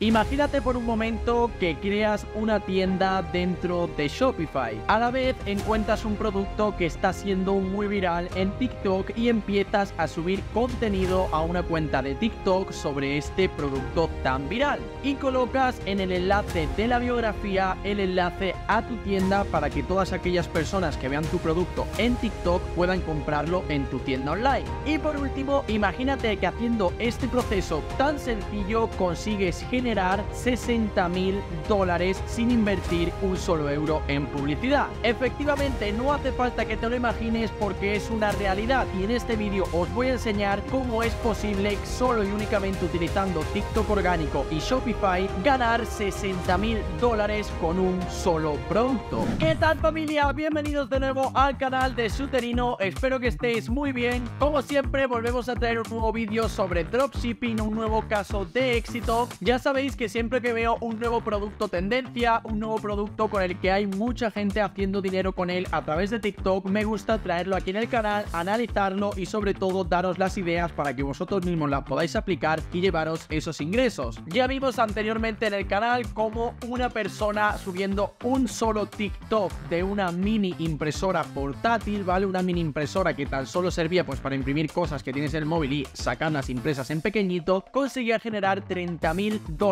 Imagínate por un momento que creas una tienda dentro de Shopify. A la vez encuentras un producto que está siendo muy viral en TikTok y empiezas a subir contenido a una cuenta de TikTok sobre este producto tan viral. Y colocas en el enlace de la biografía el enlace a tu tienda para que todas aquellas personas que vean tu producto en TikTok puedan comprarlo en tu tienda online. Y por último, imagínate que haciendo este proceso tan sencillo consigues generar generar 60 mil dólares sin invertir un solo euro en publicidad. Efectivamente, no hace falta que te lo imagines porque es una realidad y en este vídeo os voy a enseñar cómo es posible solo y únicamente utilizando TikTok orgánico y Shopify ganar 60 mil dólares con un solo producto. ¿Qué tal familia? Bienvenidos de nuevo al canal de Suterino, espero que estéis muy bien. Como siempre volvemos a traer un nuevo vídeo sobre dropshipping, un nuevo caso de éxito. Ya sabéis sabéis que siempre que veo un nuevo producto tendencia, un nuevo producto con el que hay mucha gente haciendo dinero con él a través de TikTok, me gusta traerlo aquí en el canal, analizarlo y sobre todo daros las ideas para que vosotros mismos las podáis aplicar y llevaros esos ingresos. Ya vimos anteriormente en el canal como una persona subiendo un solo TikTok de una mini impresora portátil, ¿vale? Una mini impresora que tan solo servía pues para imprimir cosas que tienes en el móvil y sacar las impresas en pequeñito, conseguía generar 30.000 dólares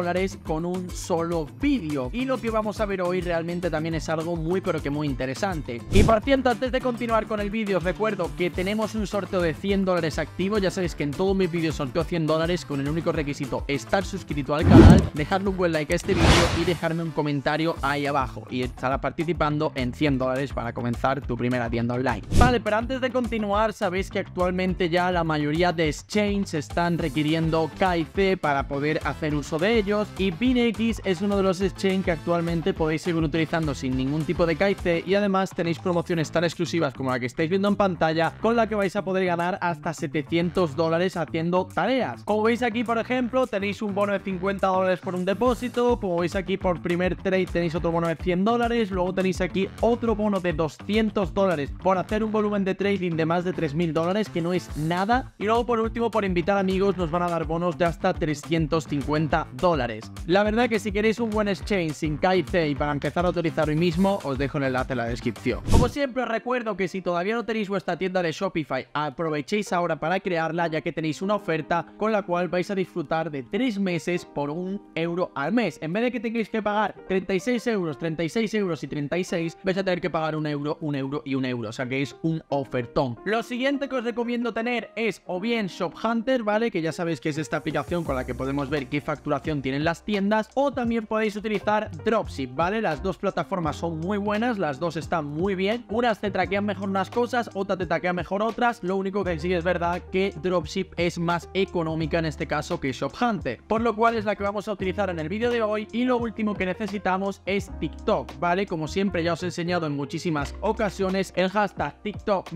con un solo vídeo. Y lo que vamos a ver hoy realmente también es algo muy pero que muy interesante. Y por cierto, antes de continuar con el vídeo, os recuerdo que tenemos un sorteo de 100 dólares activo. Ya sabéis que en todos mis vídeos sorteo 100 dólares con el único requisito estar suscrito al canal, dejarle un buen like a este vídeo y dejarme un comentario ahí abajo. Y estará participando en 100 dólares para comenzar tu primera tienda online. Vale, pero antes de continuar, sabéis que actualmente ya la mayoría de exchanges están requiriendo KIC para poder hacer uso de y BinX es uno de los exchange que actualmente podéis seguir utilizando sin ningún tipo de KIC y además tenéis promociones tan exclusivas como la que estáis viendo en pantalla con la que vais a poder ganar hasta 700 dólares haciendo tareas. Como veis aquí por ejemplo tenéis un bono de 50 dólares por un depósito, como veis aquí por primer trade tenéis otro bono de 100 dólares, luego tenéis aquí otro bono de 200 dólares por hacer un volumen de trading de más de 3000 dólares que no es nada y luego por último por invitar amigos nos van a dar bonos de hasta 350 dólares la verdad que si queréis un buen exchange sin KIC para empezar a utilizar hoy mismo, os dejo el enlace en la descripción. Como siempre os recuerdo que si todavía no tenéis vuestra tienda de Shopify, aprovechéis ahora para crearla ya que tenéis una oferta con la cual vais a disfrutar de 3 meses por un euro al mes. En vez de que tengáis que pagar 36 euros, 36 euros y 36, vais a tener que pagar un euro, un euro y un euro. O sea que es un ofertón. Lo siguiente que os recomiendo tener es o bien Shop Hunter, ¿vale? Que ya sabéis que es esta aplicación con la que podemos ver qué facturación tienen las tiendas o también podéis utilizar Dropship, ¿vale? Las dos plataformas son muy buenas, las dos están muy bien. Unas te traquean mejor unas cosas, otras te traquean mejor otras. Lo único que sí es verdad que Dropship es más económica en este caso que ShopHunter, por lo cual es la que vamos a utilizar en el vídeo de hoy. Y lo último que necesitamos es TikTok, ¿vale? Como siempre ya os he enseñado en muchísimas ocasiones, el hashtag TikTok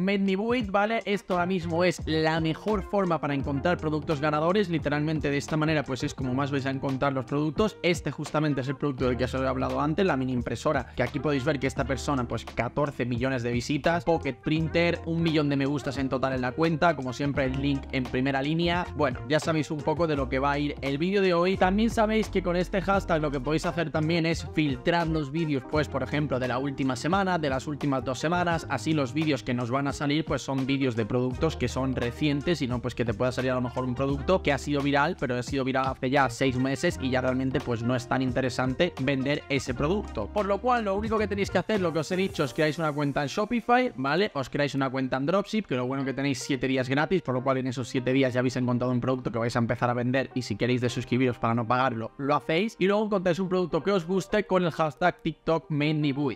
¿vale? Esto ahora mismo es la mejor forma para encontrar productos ganadores, literalmente de esta manera pues es como más vais a encontrar los productos. Este justamente es el producto del que os he hablado antes, la mini impresora, que aquí podéis ver que esta persona, pues 14 millones de visitas, Pocket Printer, un millón de me gustas en total en la cuenta, como siempre el link en primera línea. Bueno, ya sabéis un poco de lo que va a ir el vídeo de hoy. También sabéis que con este hashtag lo que podéis hacer también es filtrar los vídeos, pues por ejemplo de la última semana, de las últimas dos semanas, así los vídeos que nos van a salir pues son vídeos de productos que son recientes y no pues que te pueda salir a lo mejor un producto que ha sido viral, pero ha sido viral hace ya seis meses y ya realmente pues no es tan interesante vender ese producto. Por lo cual lo único que tenéis que hacer, lo que os he dicho, es creáis una cuenta en Shopify, ¿vale? Os creáis una cuenta en Dropship, que lo bueno que tenéis 7 días gratis, por lo cual en esos 7 días ya habéis encontrado un producto que vais a empezar a vender y si queréis de suscribiros para no pagarlo, lo hacéis. Y luego encontráis un producto que os guste con el hashtag TikTok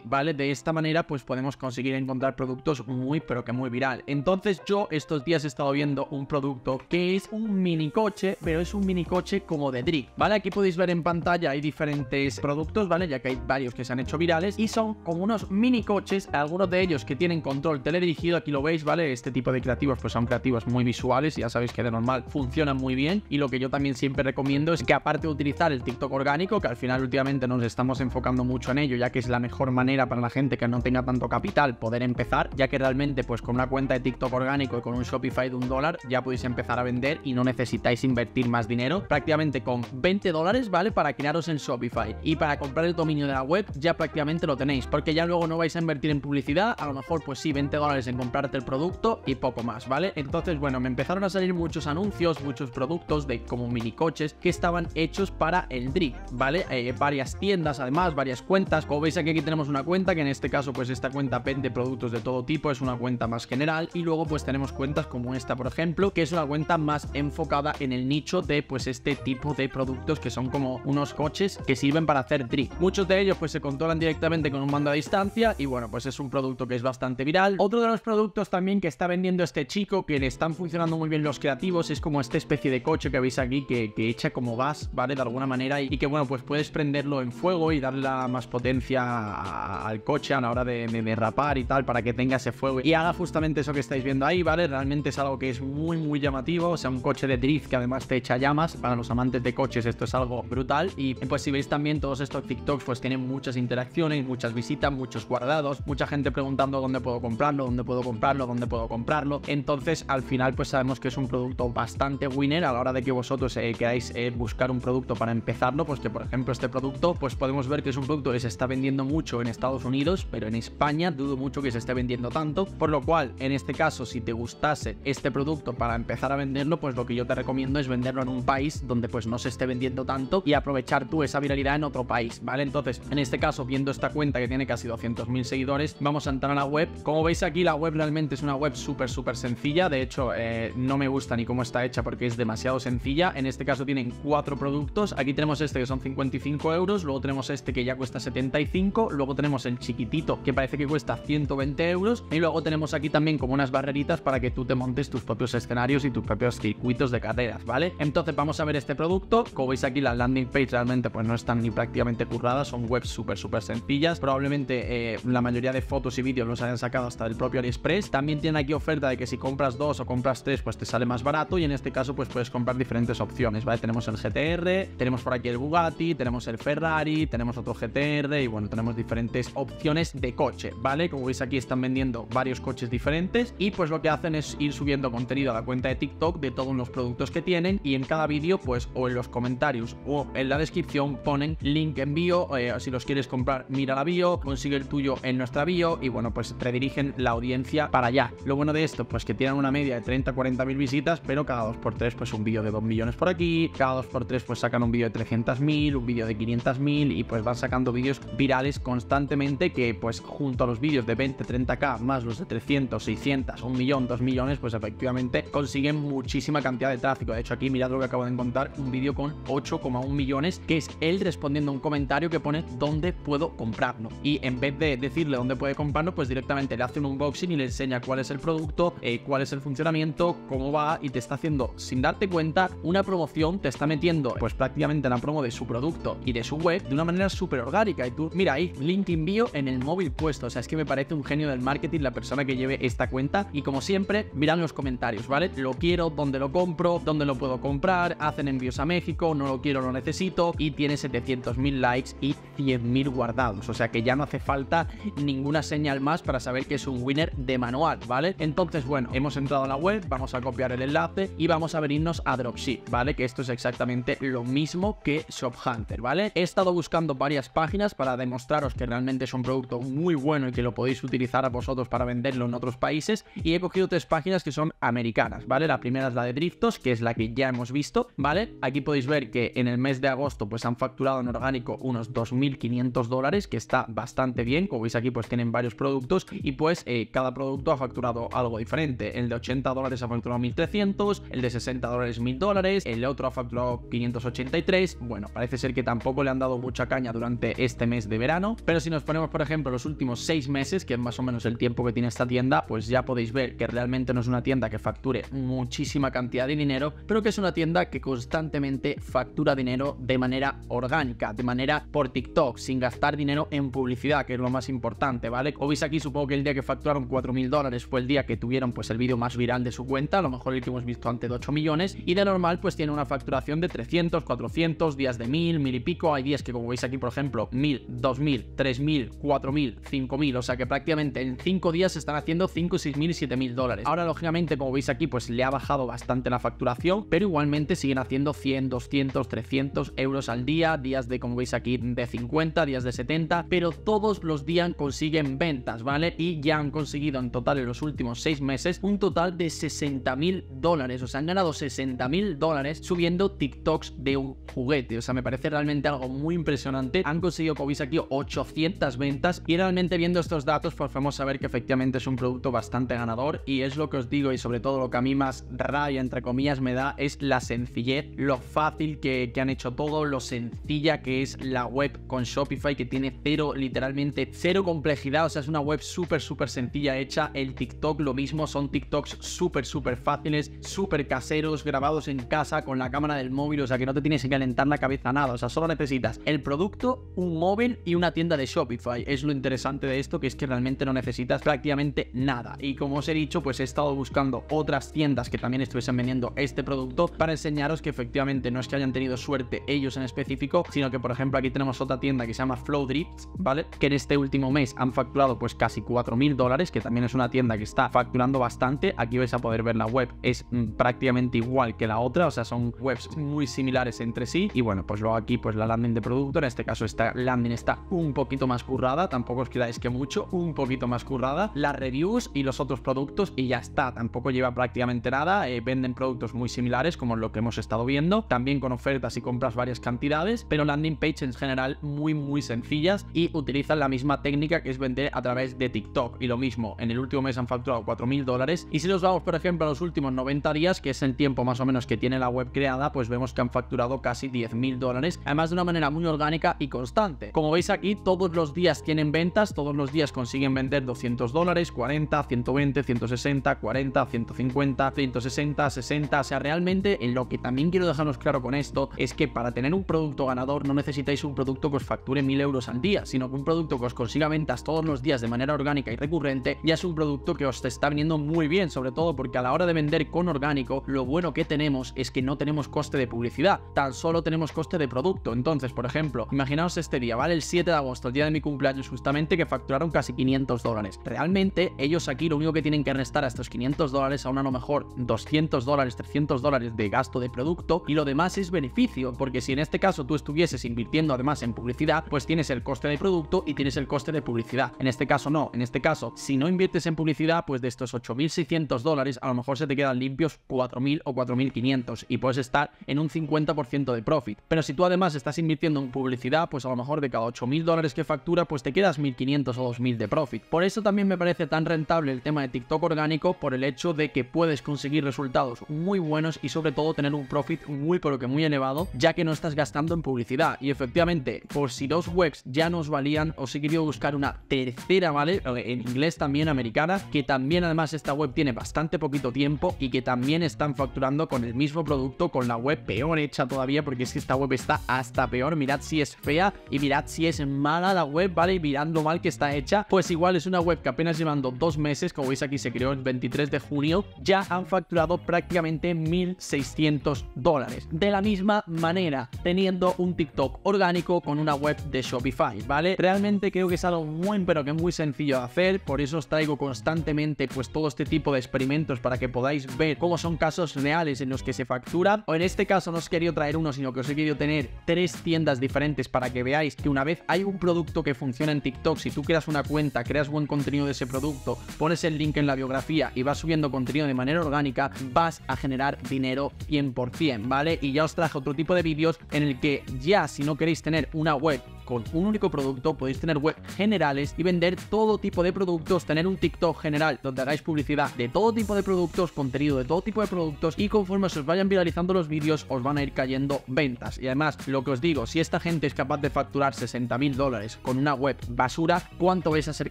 ¿vale? De esta manera pues podemos conseguir encontrar productos muy pero que muy viral. Entonces yo estos días he estado viendo un producto que es un mini coche, pero es un mini coche como de Drift, ¿vale? Aquí podéis ver en pantalla hay diferentes productos, ¿vale? Ya que hay varios que se han hecho virales y son como unos mini coches, algunos de ellos que tienen control teledirigido, aquí lo veis, ¿vale? Este tipo de creativos pues son creativos muy visuales ya sabéis que de normal funcionan muy bien y lo que yo también siempre recomiendo es que aparte de utilizar el TikTok orgánico, que al final últimamente nos estamos enfocando mucho en ello, ya que es la mejor manera para la gente que no tenga tanto capital poder empezar, ya que realmente pues con una cuenta de TikTok orgánico y con un Shopify de un dólar ya podéis empezar a vender y no necesitáis invertir más dinero, prácticamente con 20 20 dólares, ¿vale? Para crearos en Shopify. Y para comprar el dominio de la web ya prácticamente lo tenéis, porque ya luego no vais a invertir en publicidad, a lo mejor pues sí, 20 dólares en comprarte el producto y poco más, ¿vale? Entonces, bueno, me empezaron a salir muchos anuncios, muchos productos de como mini coches que estaban hechos para el drift, ¿vale? Eh, varias tiendas, además, varias cuentas. Como veis aquí, aquí tenemos una cuenta, que en este caso, pues esta cuenta vende productos de todo tipo, es una cuenta más general. Y luego, pues tenemos cuentas como esta, por ejemplo, que es una cuenta más enfocada en el nicho de, pues, este tipo de productos que son como unos coches que sirven para hacer drift. Muchos de ellos, pues, se controlan directamente con un mando a distancia y, bueno, pues es un producto que es bastante viral. Otro de los productos también que está vendiendo este chico, que le están funcionando muy bien los creativos, es como esta especie de coche que veis aquí, que, que echa como gas, ¿vale? De alguna manera, y, que bueno, pues puedes prenderlo en fuego y darle más potencia al coche a la hora de, de derrapar y tal, para que tenga ese fuego y haga justamente eso que estáis viendo ahí, ¿vale? Realmente es algo que es muy, muy llamativo, o sea, un coche de drift que además te echa llamas, para los amantes de coches esto es algo brutal, y pues si veis también todos estos TikToks, pues tienen muchas interacciones, muchas visitas, muchos guardados, mucha gente preguntando dónde puedo comprarlo, dónde puedo comprarlo, dónde puedo comprarlo, entonces al final pues sabemos que es un producto bastante winner. A la hora de que vosotros eh, queráis eh, buscar un producto para empezarlo, pues que por ejemplo este producto, pues podemos ver que es un producto que se está vendiendo mucho en Estados Unidos, pero en España dudo mucho que se esté vendiendo tanto, por lo cual en este caso si te gustase este producto para empezar a venderlo, pues lo que yo te recomiendo es venderlo en un país donde pues no se esté vendiendo tanto y aprovechar tú esa viralidad en otro país, ¿vale? Entonces, en este caso, viendo esta cuenta que tiene casi 200.000 seguidores, vamos a entrar a la web. Como veis aquí, la web realmente es una web súper, súper sencilla. De hecho, eh, no me gusta ni cómo está hecha porque es demasiado sencilla. En este caso tienen cuatro productos. Aquí tenemos este que son 55 euros, luego tenemos este que ya cuesta 75, luego tenemos el chiquitito que parece que cuesta 120 euros y luego tenemos aquí también como unas barreritas para que tú te montes tus propios escenarios y tus propios circuitos de carreras, ¿vale? Entonces vamos a ver este producto. Como veis aquí, la landing page realmente pues no están ni prácticamente curradas, son webs súper, súper sencillas. Probablemente eh, la mayoría de fotos y vídeos los hayan sacado hasta el propio AliExpress. También tiene aquí oferta de que si compras dos o compras tres, pues te sale más barato y en este caso pues puedes comprar diferentes opciones, ¿vale? Tenemos el GTR, tenemos por aquí el Bugatti, tenemos el Ferrari, tenemos otro GTR y bueno, tenemos diferentes opciones de coche, ¿vale? Como veis aquí están vendiendo varios coches diferentes y pues lo que hacen es ir subiendo contenido a la cuenta de TikTok de todos los productos que tienen y en cada vídeo pues o en los comentarios o en la descripción ponen link en bio, eh, si los quieres comprar mira la bio, consigue el tuyo en nuestra bio y bueno pues redirigen la audiencia para allá. Lo bueno de esto pues que tienen una media de 30 40 mil visitas pero cada 2x3 pues un vídeo de 2 millones por aquí, cada 2x3 pues sacan un vídeo de 300 mil, un vídeo de 500 mil y pues van sacando vídeos virales constantemente que pues junto a los vídeos de 20, 30k más los de 300, 600, 1 millón, 2 millones pues efectivamente consiguen muchísima cantidad de tráfico. De hecho aquí mirad lo que acabo de encontrar, un vídeo con 8,1 millones que es él respondiendo un comentario que pone dónde puedo comprarlo. Y en vez de decirle dónde puede comprarlo pues directamente le hace un unboxing y le enseña cuál es el producto, eh, cuál es el funcionamiento, cómo va y te está haciendo sin darte cuenta una promoción, te está metiendo pues prácticamente la promo de su producto y de su web de una manera súper orgánica. Y tú mira ahí link envío en el móvil puesto, o sea es que me parece un genio del marketing la persona que lleve esta cuenta. Y como siempre mirad los comentarios, ¿vale? Lo quiero, dónde lo compro, dónde lo puedo comprar, hacen envíos a México, no lo quiero, lo necesito y tiene 700.000 likes y 100.000 guardados, o sea que ya no hace falta ninguna señal más para saber que es un winner de manual, ¿vale? Entonces, bueno, hemos entrado a la web, vamos a copiar el enlace y vamos a venirnos a Dropship, ¿vale? Que esto es exactamente lo mismo que Shop Hunter, ¿vale? He estado buscando varias páginas para demostraros que realmente es un producto muy bueno y que lo podéis utilizar a vosotros para venderlo en otros países y he cogido tres páginas que son americanas, ¿vale? La primera es la de Driftos, que es la que ya hemos visto, ¿vale? Aquí podéis ver que en el mes de agosto pues han facturado en orgánico unos 2.500 dólares, que está bastante bien, como veis aquí pues tienen varios productos y pues eh, cada producto ha facturado algo diferente, el de 80 dólares ha facturado 1.300, el de 60 dólares 1.000 dólares, el otro ha facturado 583, bueno, parece ser que tampoco le han dado mucha caña durante este mes de verano, pero si nos ponemos por ejemplo los últimos 6 meses, que es más o menos el tiempo que tiene esta tienda, pues ya podéis ver que realmente no es una tienda que facture muchísima cantidad de dinero, pero que es una tienda que constantemente factura dinero de manera orgánica, de manera por TikTok, sin gastar dinero en publicidad, que es lo más importante, ¿vale? Como veis aquí, supongo que el día que facturaron 4.000 dólares fue el día que tuvieron pues el vídeo más viral de su cuenta, a lo mejor el que hemos visto antes de 8 millones, y de normal pues tiene una facturación de 300, 400, días de 1000, 1000 y pico, hay días que como veis aquí por ejemplo, 1000, 2000, 3000, 4000, 5000, o sea que prácticamente en 5 días están haciendo 5, 6000 y 7000 dólares. Ahora lógicamente como veis aquí pues le ha bajado bastante la facturación, pero igualmente siguen haciendo 100, 200, 200, 300 euros al día, días de, como veis aquí, de 50, días de 70, pero todos los días consiguen ventas, ¿vale? Y ya han conseguido en total en los últimos 6 meses un total de 60 mil dólares, o sea, han ganado 60 mil dólares subiendo TikToks de un juguete, o sea, me parece realmente algo muy impresionante. Han conseguido, como veis aquí, 800 ventas y realmente viendo estos datos, pues podemos saber que efectivamente es un producto bastante ganador y es lo que os digo y sobre todo lo que a mí más raya, entre comillas, me da es la sencillez, lo fácil que, han hecho todo, lo sencilla que es la web con Shopify, que tiene cero, literalmente cero complejidad, o sea, es una web súper, súper sencilla hecha. El TikTok lo mismo, son TikToks súper, súper fáciles, súper caseros, grabados en casa con la cámara del móvil, o sea, que no te tienes que calentar la cabeza nada, o sea, solo necesitas el producto, un móvil y una tienda de Shopify. Es lo interesante de esto, que es que realmente no necesitas prácticamente nada. Y como os he dicho, pues he estado buscando otras tiendas que también estuviesen vendiendo este producto para enseñaros que efectivamente no es que hayan tenido suerte ellos en específico, sino que por ejemplo aquí tenemos otra tienda que se llama Flow Drifts, ¿vale? Que en este último mes han facturado pues casi 4 mil dólares, que también es una tienda que está facturando bastante. Aquí vais a poder ver la web, es mm, prácticamente igual que la otra, o sea, son webs muy similares entre sí. Y bueno, pues luego aquí pues la landing de producto, en este caso esta landing está un poquito más currada, tampoco os creáis que mucho, un poquito más currada. Las reviews y los otros productos y ya está, tampoco lleva prácticamente nada, eh, venden productos muy similares como lo que hemos estado viendo, también con ofertas y compras varias cantidades, pero landing page en general muy muy sencillas y utilizan la misma técnica que es vender a través de TikTok y lo mismo, en el último mes han facturado 4 mil dólares y si nos vamos por ejemplo a los últimos 90 días, que es el tiempo más o menos que tiene la web creada, pues vemos que han facturado casi 10 mil dólares, además de una manera muy orgánica y constante. Como veis aquí, todos los días tienen ventas, todos los días consiguen vender 200 dólares, 40, 120, 160, 40, 150, 160, 60, o sea, realmente en lo que también quiero dejaros claro con esto es que para tener un producto ganador no necesitáis un producto que os facture 1000 euros al día, sino que un producto que os consiga ventas todos los días de manera orgánica y recurrente ya es un producto que os está viniendo muy bien, sobre todo porque a la hora de vender con orgánico, lo bueno que tenemos es que no tenemos coste de publicidad, tan solo tenemos coste de producto. Entonces, por ejemplo, imaginaos este día, ¿vale? El 7 de agosto, el día de mi cumpleaños justamente, que facturaron casi 500 dólares. Realmente, ellos aquí lo único que tienen que restar a estos 500 dólares, a una a lo mejor 200 dólares, 300 dólares de gasto de producto y lo demás es beneficio, porque si en este caso tú estuvieses invirtiendo además en publicidad, pues tienes el coste de producto y tienes el coste de publicidad. En este caso no, en este caso, si no inviertes en publicidad, pues de estos 8.600 dólares, a lo mejor se te quedan limpios 4.000 o 4.500 y puedes estar en un 50% de profit. Pero si tú además estás invirtiendo en publicidad, pues a lo mejor de cada 8.000 dólares que factura, pues te quedas 1.500 o 2.000 de profit. Por eso también me parece tan rentable el tema de TikTok orgánico, por el hecho de que puedes conseguir resultados muy buenos y sobre todo tener un profit muy pero que muy elevado, ya que no estás gastando en publicidad. Y efectivamente, por si dos webs ya nos valían, os he querido buscar una tercera, ¿vale? En inglés también americana, que también además esta web tiene bastante poquito tiempo y que también están facturando con el mismo producto, con la web peor hecha todavía, porque es que esta web está hasta peor. Mirad si es fea y mirad si es mala la web, ¿vale? Y mirad lo mal que está hecha. Pues igual es una web que apenas llevando dos meses, como veis aquí se creó el 23 de junio, ya han facturado prácticamente 1.600 dólares. De la misma manera, teniendo un TikTok orgánico con una web de Shopify, ¿vale? Realmente creo que es algo muy pero que muy sencillo de hacer, por eso os traigo constantemente pues todo este tipo de experimentos para que podáis ver cómo son casos reales en los que se factura. O en este caso no os quería traer uno, sino que os he querido tener tres tiendas diferentes para que veáis que una vez hay un producto que funciona en TikTok, si tú creas una cuenta, creas buen contenido de ese producto, pones el link en la biografía y vas subiendo contenido de manera orgánica, vas a generar dinero 100%, ¿vale? Y ya os otro tipo de vídeos en el que ya si no queréis tener una web con un único producto podéis tener web generales y vender todo tipo de productos, tener un TikTok general donde hagáis publicidad de todo tipo de productos, contenido de todo tipo de productos y conforme se os vayan viralizando los vídeos os van a ir cayendo ventas. Y además, lo que os digo, si esta gente es capaz de facturar 60 mil dólares con una web basura, ¿cuánto vais a ser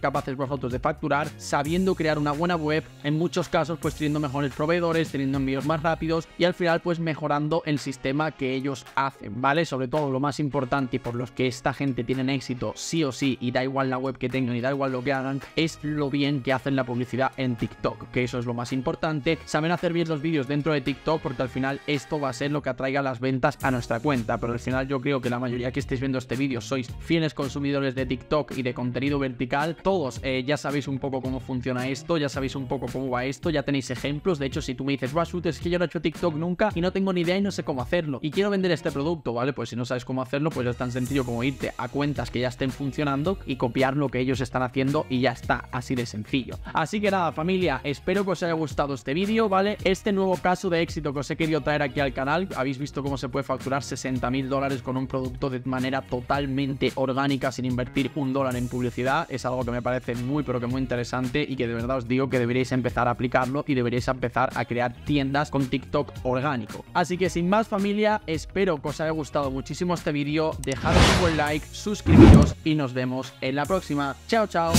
capaces vosotros de facturar sabiendo crear una buena web? En muchos casos, pues teniendo mejores proveedores, teniendo envíos más rápidos y al final, pues mejorando el sistema que ellos hacen, ¿vale? Sobre todo lo más importante y por los que esta gente tienen éxito sí o sí y da igual la web que tengan y da igual lo que hagan, es lo bien que hacen la publicidad en TikTok, que eso es lo más importante. Saben hacer bien los vídeos dentro de TikTok porque al final esto va a ser lo que atraiga las ventas a nuestra cuenta, pero al final yo creo que la mayoría que estéis viendo este vídeo sois fieles consumidores de TikTok y de contenido vertical. Todos eh, ya sabéis un poco cómo funciona esto, ya sabéis un poco cómo va esto, ya tenéis ejemplos. De hecho, si tú me dices, Basut, es que yo no he hecho TikTok nunca y no tengo ni idea y no sé cómo hacerlo y quiero vender este producto, ¿vale? Pues si no sabes cómo hacerlo, pues es tan sencillo como irte a cuentas que ya estén funcionando y copiar lo que ellos están haciendo y ya está, así de sencillo. Así que nada, familia, espero que os haya gustado este vídeo, ¿vale? Este nuevo caso de éxito que os he querido traer aquí al canal, habéis visto cómo se puede facturar 60 mil dólares con un producto de manera totalmente orgánica sin invertir un dólar en publicidad, es algo que me parece muy pero que muy interesante y que de verdad os digo que deberíais empezar a aplicarlo y deberíais empezar a crear tiendas con TikTok orgánico. Así que sin más familia, espero que os haya gustado muchísimo este vídeo, dejad un buen like, suscribiros y nos vemos en la próxima. Chao, chao.